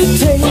you take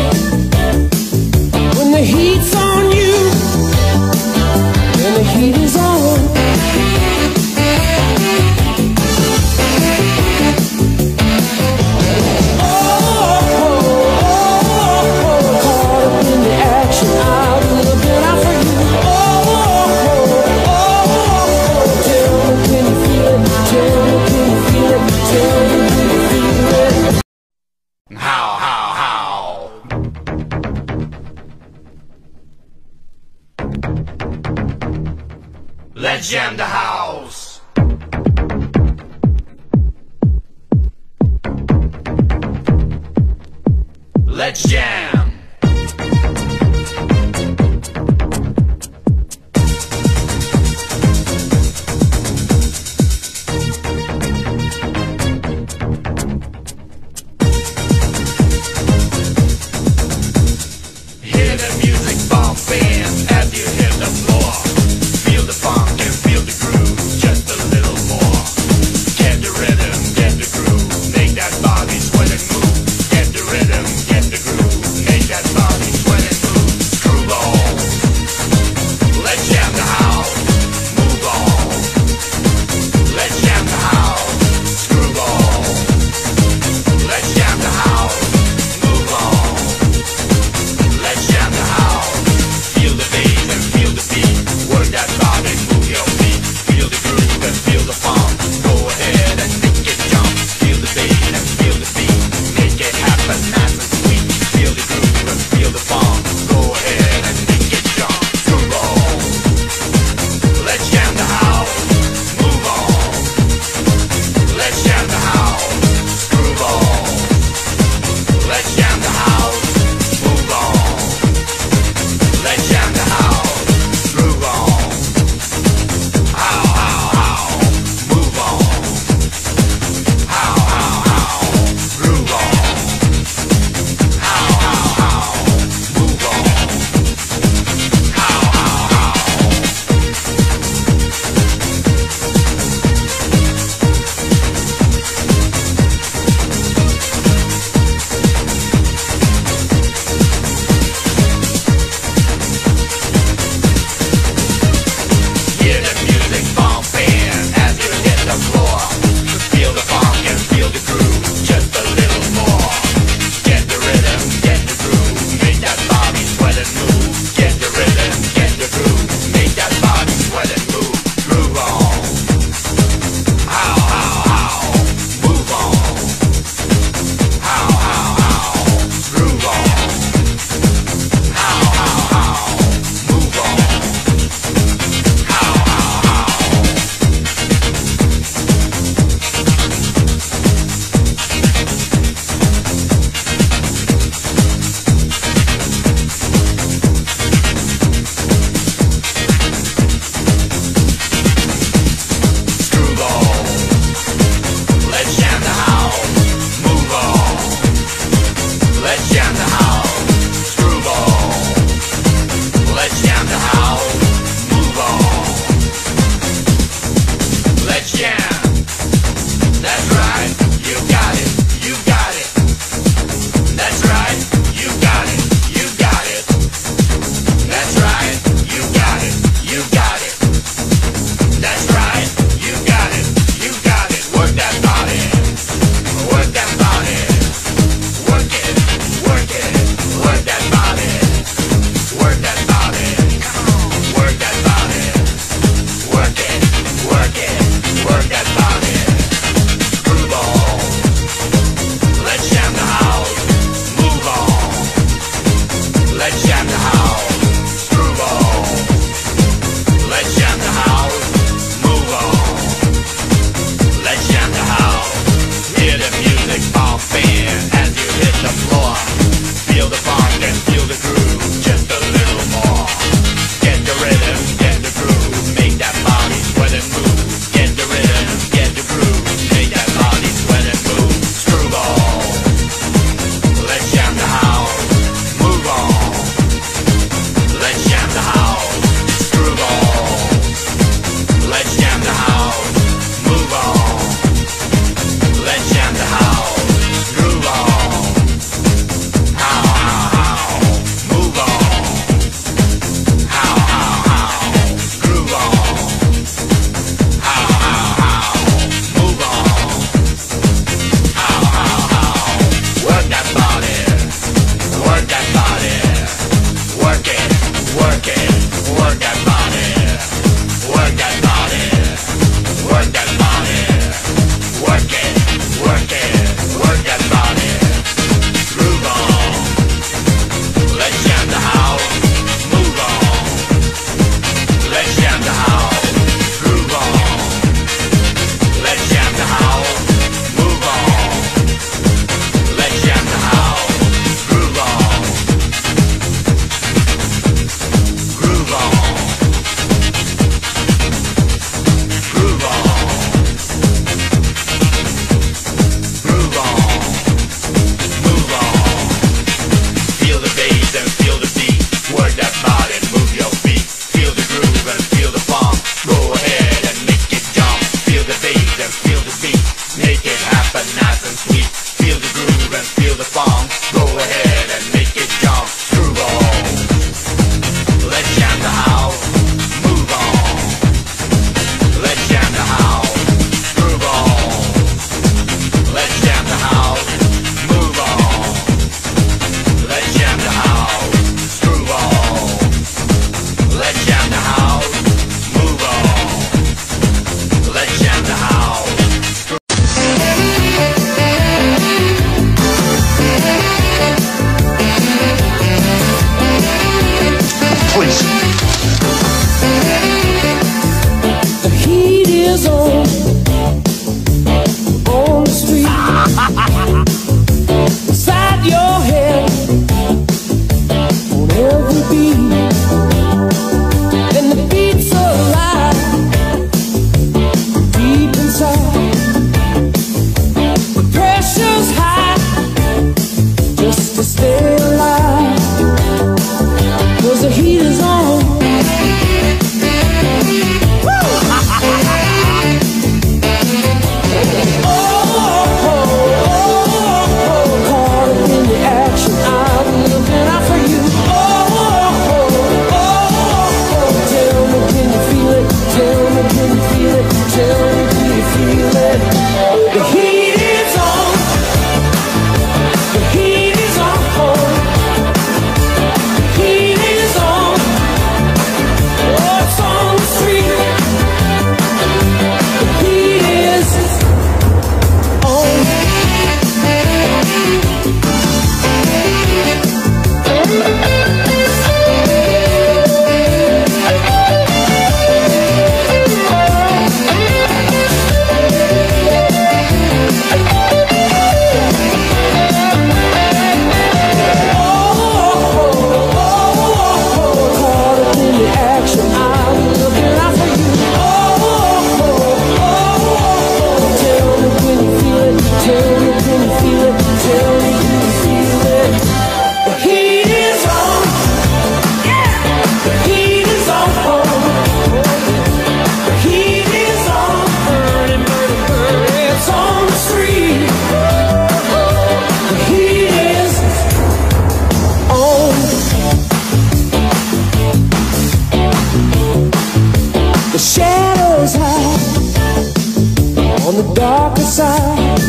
darker side.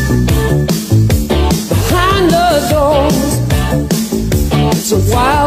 Behind the doors. So why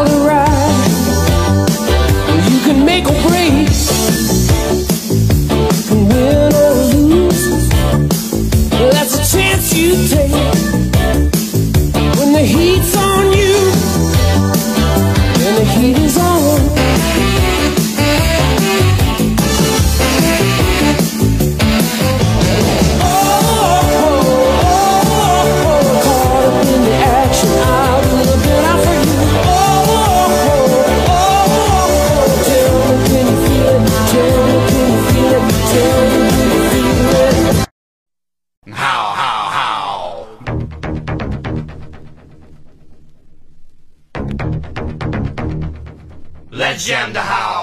Jam the house.